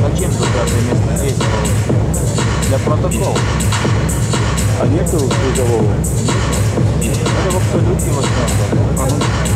Зачем туда место действовать? Для протокола. А нету призового? Это в абсолютном а ну. основном.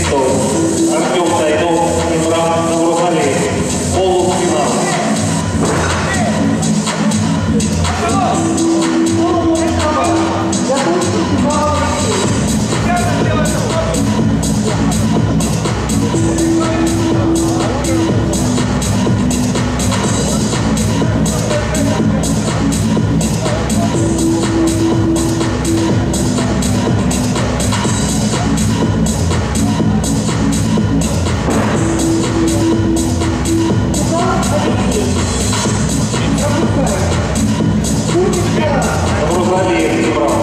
スト発表会の Нургалиев, Имран.